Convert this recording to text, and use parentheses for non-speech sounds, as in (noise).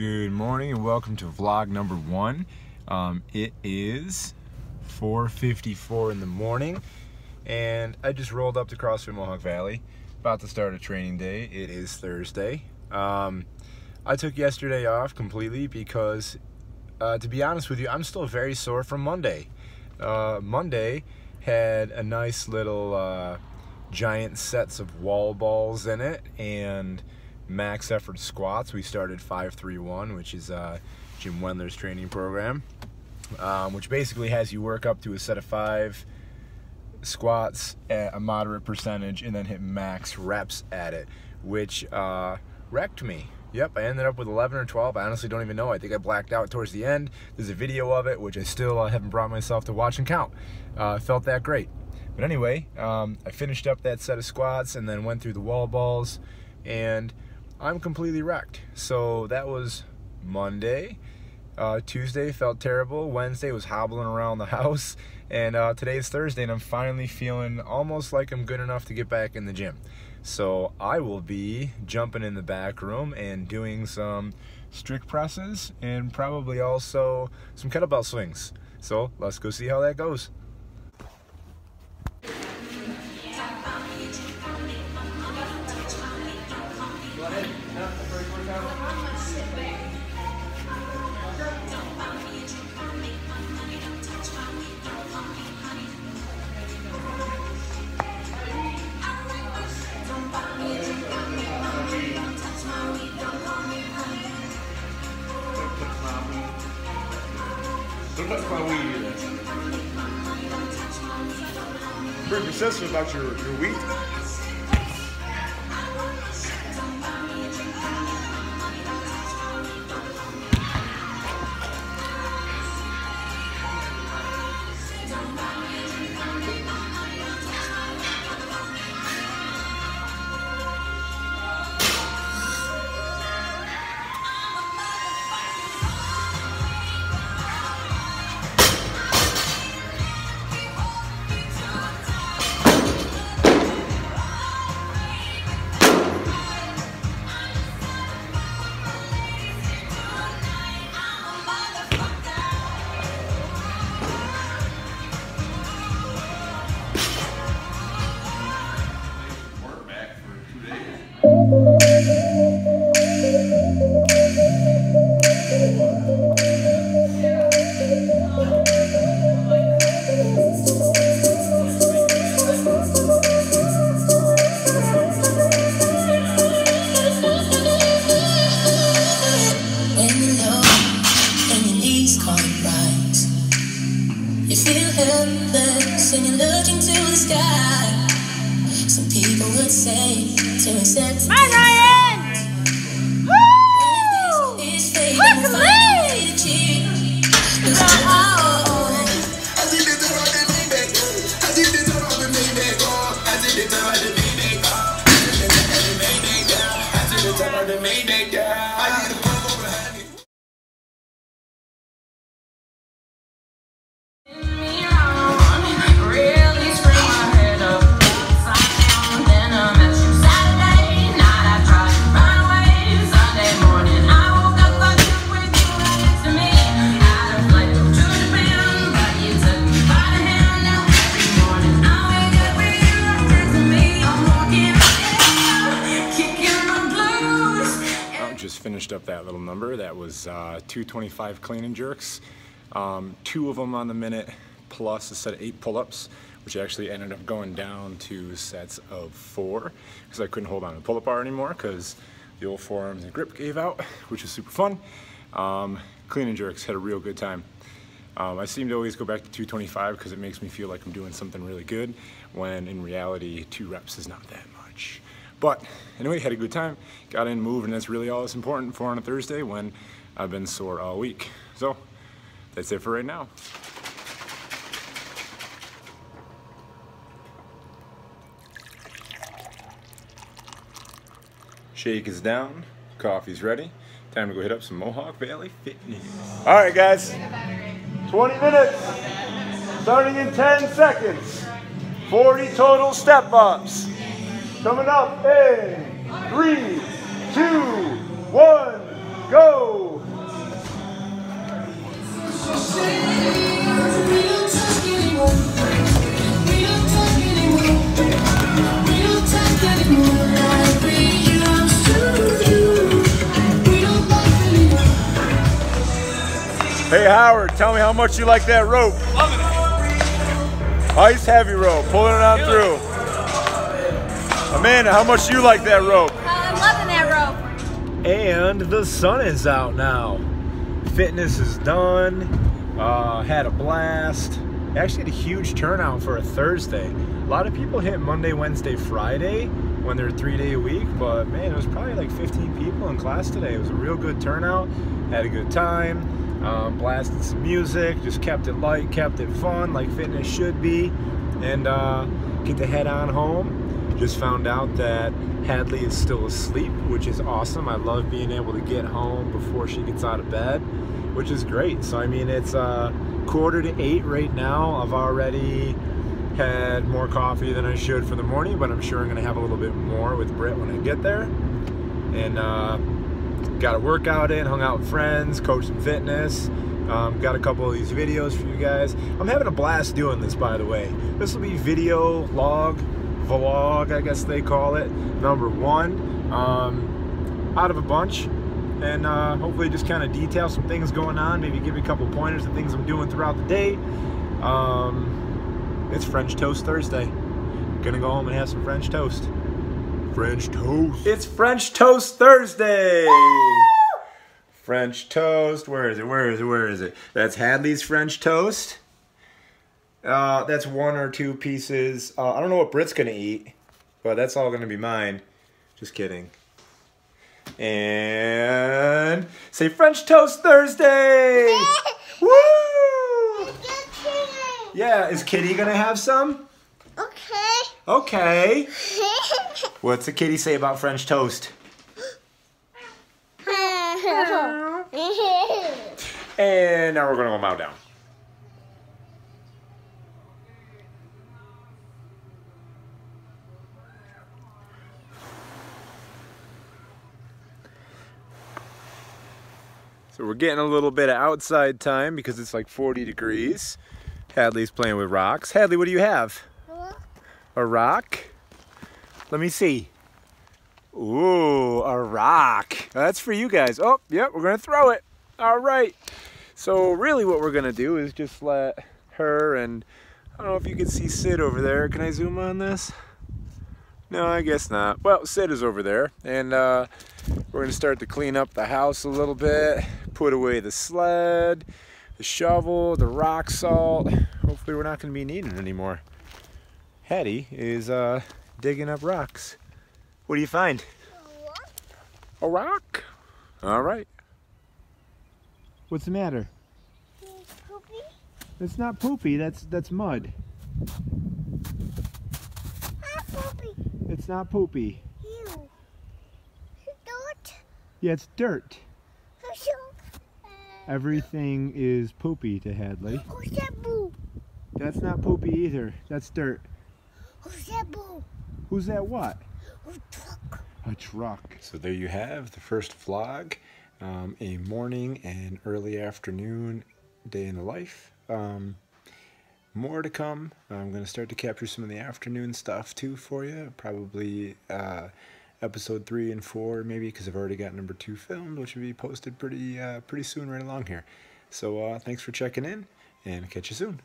Good morning and welcome to vlog number one. Um, it is 4.54 in the morning and I just rolled up to CrossFit Mohawk Valley. About to start a training day. It is Thursday. Um, I took yesterday off completely because, uh, to be honest with you, I'm still very sore from Monday. Uh, Monday had a nice little uh, giant sets of wall balls in it and max effort squats. We started 531, which is uh, Jim Wendler's training program, um, which basically has you work up to a set of five squats at a moderate percentage and then hit max reps at it, which uh, wrecked me. Yep, I ended up with 11 or 12. I honestly don't even know. I think I blacked out towards the end. There's a video of it, which I still uh, haven't brought myself to watch and count. Uh, felt that great. But anyway, um, I finished up that set of squats and then went through the wall balls and I'm completely wrecked. So that was Monday. Uh, Tuesday felt terrible. Wednesday was hobbling around the (laughs) house. And uh, today is Thursday, and I'm finally feeling almost like I'm good enough to get back in the gym. So I will be jumping in the back room and doing some strict presses and probably also some kettlebell swings. So let's go see how that goes. Don't my weed persistent about your, your wheat. The sky. Some people would say to accept. Hi, Ryan! Just finished up that little number. That was uh, 225 clean and jerks, um, two of them on the minute, plus a set of eight pull-ups, which actually ended up going down to sets of four because I couldn't hold on to the pull-up bar anymore because the old forearms and grip gave out, which is super fun. Um, clean and jerks had a real good time. Um, I seem to always go back to 225 because it makes me feel like I'm doing something really good, when in reality, two reps is not that much. But anyway, had a good time, got in, moved, and that's really all that's important for on a Thursday when I've been sore all week. So that's it for right now. Shake is down, coffee's ready. Time to go hit up some Mohawk Valley Fitness. All right, guys. 20 minutes. Starting in 10 seconds. 40 total step ups. Coming up in three, two, one, go. Hey Howard, tell me how much you like that rope. Ice heavy rope, pulling it on through. Amanda, how much you like that rope? I'm loving that rope. And the sun is out now. Fitness is done. Uh, had a blast. Actually, had a huge turnout for a Thursday. A lot of people hit Monday, Wednesday, Friday when they're three day a week, but man, it was probably like 15 people in class today. It was a real good turnout. Had a good time. Um, blasted some music, just kept it light, kept it fun, like fitness should be, and uh, get to head on home. Just found out that Hadley is still asleep, which is awesome. I love being able to get home before she gets out of bed, which is great. So, I mean, it's uh, quarter to eight right now. I've already had more coffee than I should for the morning, but I'm sure I'm going to have a little bit more with Britt when I get there. And uh, got a workout in, hung out with friends, coached some fitness. Um, got a couple of these videos for you guys. I'm having a blast doing this, by the way. This will be video log, vlog, I guess they call it, number one, um, out of a bunch. And uh, hopefully just kind of detail some things going on, maybe give you a couple pointers of things I'm doing throughout the day. Um, it's French Toast Thursday. Gonna go home and have some French toast. French toast. It's French Toast Thursday. French toast. Where is it? Where is it? Where is it? That's Hadley's French toast. Uh, that's one or two pieces. Uh, I don't know what Brit's gonna eat, but that's all gonna be mine. Just kidding. And say French Toast Thursday. (laughs) Woo! Yeah, is Kitty gonna have some? Okay. Okay. (laughs) What's the kitty say about French toast? (laughs) And now we're gonna go mow down. So we're getting a little bit of outside time because it's like 40 degrees. Hadley's playing with rocks. Hadley, what do you have? A rock? Let me see. Ooh, a rock. That's for you guys. Oh, yep, we're gonna throw it. All right. So really what we're gonna do is just let her and I don't know if you can see Sid over there. Can I zoom on this? No, I guess not. Well, Sid is over there and uh, we're gonna start to clean up the house a little bit, put away the sled, the shovel, the rock salt. Hopefully we're not gonna be needing it anymore. Hattie is uh, digging up rocks. What do you find? A rock. All right. What's the matter? It's poopy. It's not poopy. That's that's mud. It's not poopy. Yeah, it's dirt. Everything is poopy to Hadley. Who's that boo? That's not poopy either. That's dirt. Who's that boo? Who's that what? A truck. So there you have the first vlog. Um, a morning and early afternoon day in the life. Um, more to come. I'm going to start to capture some of the afternoon stuff too for you. Probably uh, episode three and four, maybe, because I've already got number two filmed, which will be posted pretty uh, pretty soon right along here. So uh, thanks for checking in, and catch you soon.